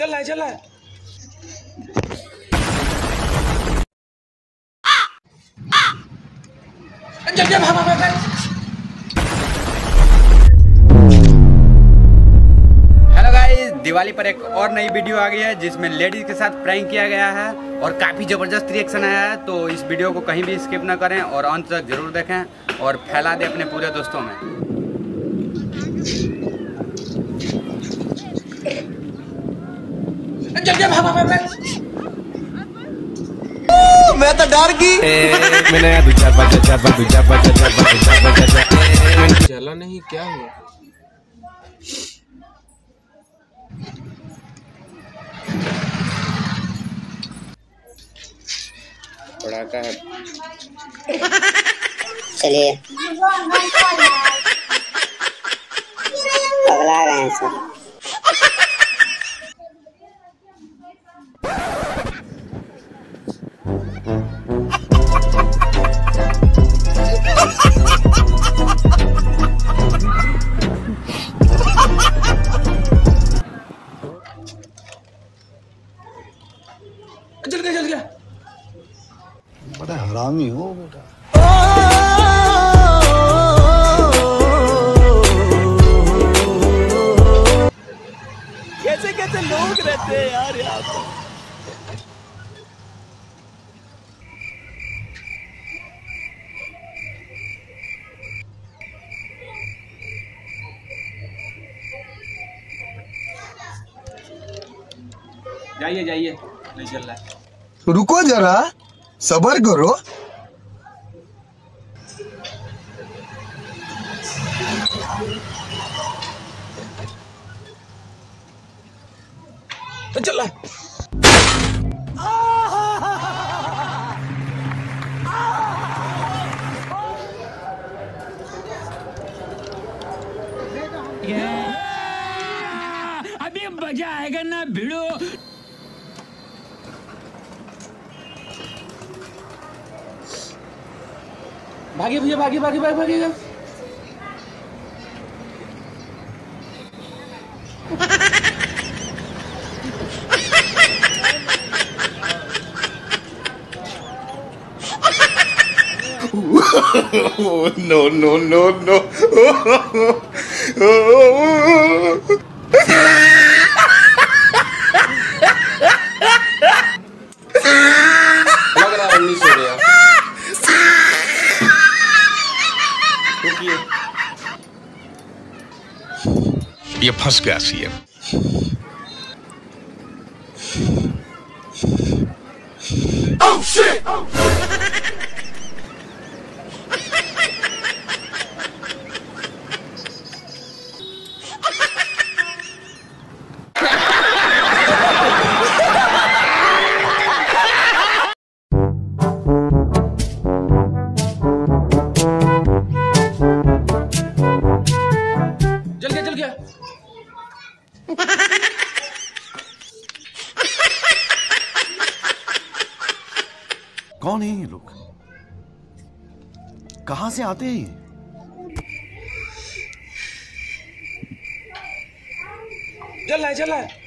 चल रहा है, चल रहा है। जल्दी भाग भाग भाग हेलो गाइस दिवाली पर एक और नई वीडियो आ गई है, जिसमें लेडीज़ के साथ प्रैंक किया गया है और काफ़ी ज़बरदस्त रिएक्शन आया है तो इस वीडियो को कहीं भी स्किप ना करें और अंत तक ज़रूर देखें और फैला दें अपने पूरे दोस्तों में। जल्दी भाग भाग भाग मैं तो डर गई मैंने दूजा बजा जबा दूजा बजा जबा दूजा बजा जबा चला नहीं क्या हुआ पड़ाका है चलिए पगला रहे हैं सब जल गया जल गया। बड़ा हरामी हो बेटा। कैसे कैसे लोग रहते हैं यार यहाँ पर? जाइए जाइए। नहीं चल रहा है। रुको जरा सबर करो। तो चल रहा है। अभी मज़ा आएगा ना भिड़ो। भागिए भैया भागिए भागिए भागिए भागिए no no no no रुकिए ये फंस गया सीएम जल कौन है ये लोग? कहाँ से आते हैं ये? चल रहा है चल रहा है।